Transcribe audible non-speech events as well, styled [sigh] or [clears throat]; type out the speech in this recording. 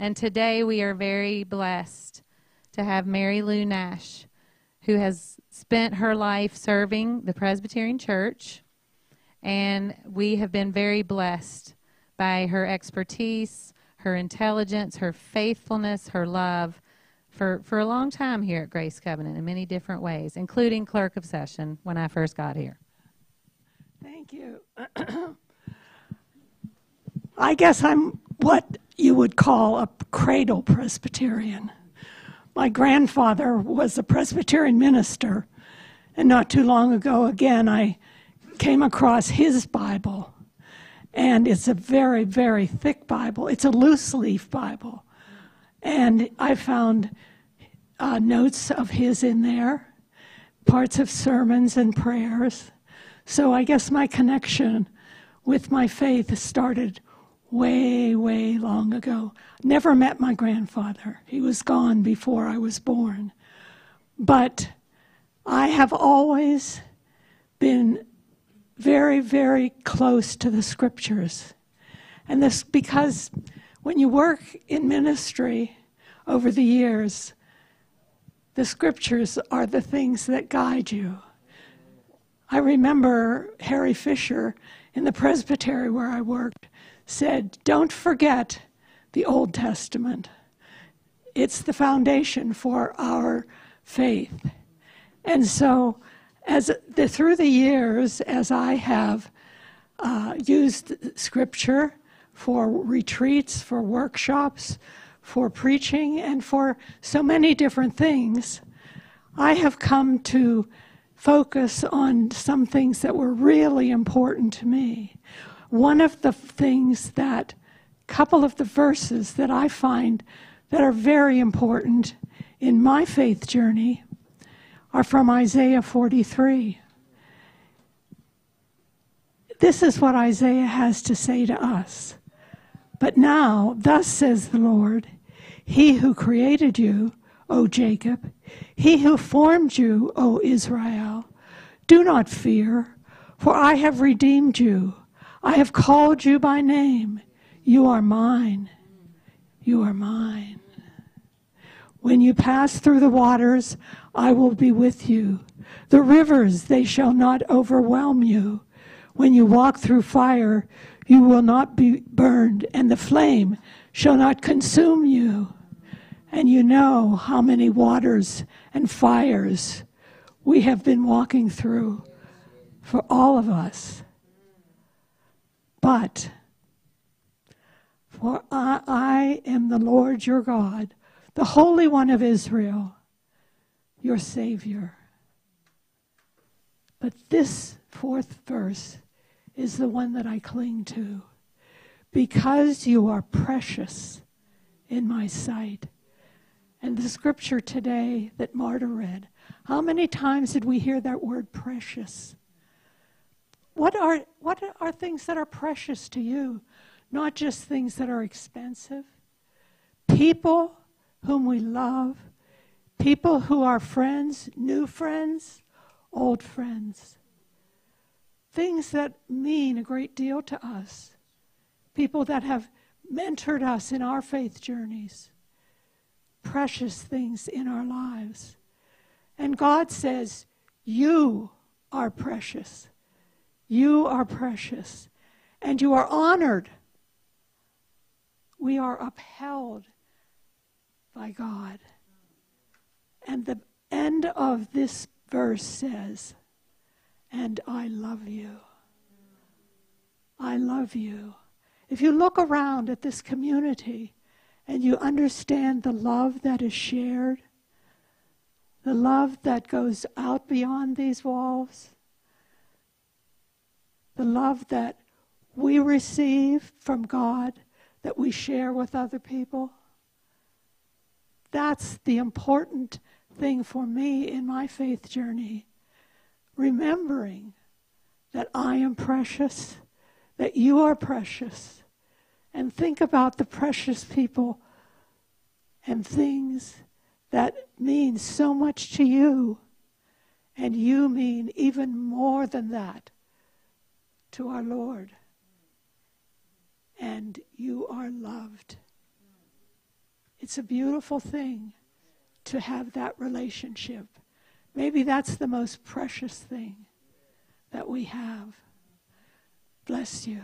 And today we are very blessed to have Mary Lou Nash, who has spent her life serving the Presbyterian Church. And we have been very blessed by her expertise, her intelligence, her faithfulness, her love for, for a long time here at Grace Covenant in many different ways, including clerk of session when I first got here. Thank you. [clears throat] I guess I'm what you would call a cradle Presbyterian. My grandfather was a Presbyterian minister, and not too long ago, again, I came across his Bible. And it's a very, very thick Bible. It's a loose leaf Bible. And I found uh, notes of his in there, parts of sermons and prayers. So I guess my connection with my faith started way, way long ago. Never met my grandfather. He was gone before I was born. But I have always been very, very close to the scriptures. And this because when you work in ministry over the years, the scriptures are the things that guide you. I remember Harry Fisher in the presbytery where I worked said, Don't forget the Old Testament. It's the foundation for our faith. And so, as the, through the years, as I have uh, used Scripture for retreats, for workshops, for preaching, and for so many different things, I have come to focus on some things that were really important to me one of the things that, couple of the verses that I find that are very important in my faith journey are from Isaiah 43. This is what Isaiah has to say to us. But now, thus says the Lord, He who created you, O Jacob, He who formed you, O Israel, do not fear, for I have redeemed you. I have called you by name. You are mine. You are mine. When you pass through the waters, I will be with you. The rivers, they shall not overwhelm you. When you walk through fire, you will not be burned, and the flame shall not consume you. And you know how many waters and fires we have been walking through for all of us. But for I, I am the Lord your God, the Holy One of Israel, your Savior. But this fourth verse is the one that I cling to. Because you are precious in my sight. And the scripture today that Marta read, how many times did we hear that word precious? What are, what are things that are precious to you? Not just things that are expensive. People whom we love, people who are friends, new friends, old friends. Things that mean a great deal to us. People that have mentored us in our faith journeys. Precious things in our lives. And God says, You are precious. You are precious and you are honored. We are upheld by God. And the end of this verse says, And I love you. I love you. If you look around at this community and you understand the love that is shared, the love that goes out beyond these walls, the love that we receive from God that we share with other people. That's the important thing for me in my faith journey. Remembering that I am precious, that you are precious, and think about the precious people and things that mean so much to you, and you mean even more than that to our Lord. And you are loved. It's a beautiful thing to have that relationship. Maybe that's the most precious thing that we have. Bless you.